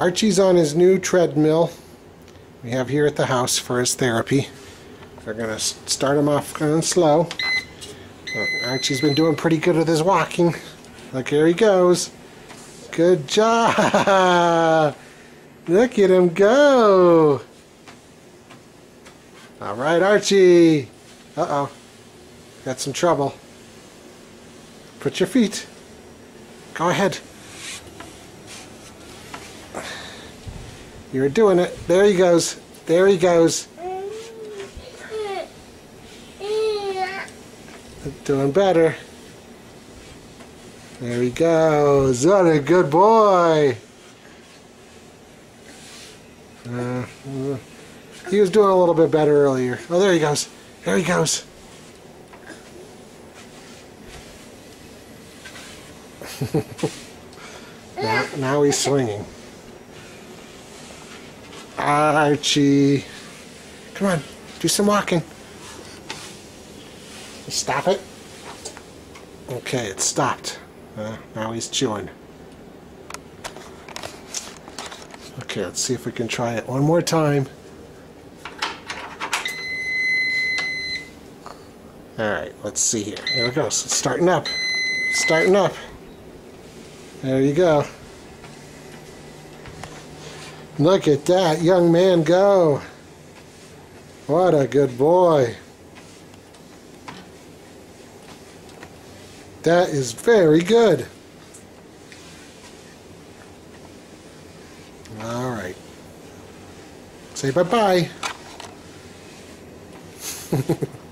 Archie's on his new treadmill we have here at the house for his therapy. We're going to start him off going slow. Uh, Archie's been doing pretty good with his walking. Look, here he goes. Good job! Look at him go! All right, Archie. Uh-oh. Got some trouble. Put your feet. Go ahead. You're doing it. There he goes. There he goes. Doing better. There he goes. What a good boy. Uh, he was doing a little bit better earlier. Oh, there he goes. There he goes. now, now he's swinging. Archie. Come on, do some walking. Stop it. Okay, it stopped. Uh, now he's chewing. Okay, let's see if we can try it one more time. Alright, let's see here. Here it goes. It's starting up. Starting up. There you go. Look at that young man go. What a good boy. That is very good. All right. Say bye-bye.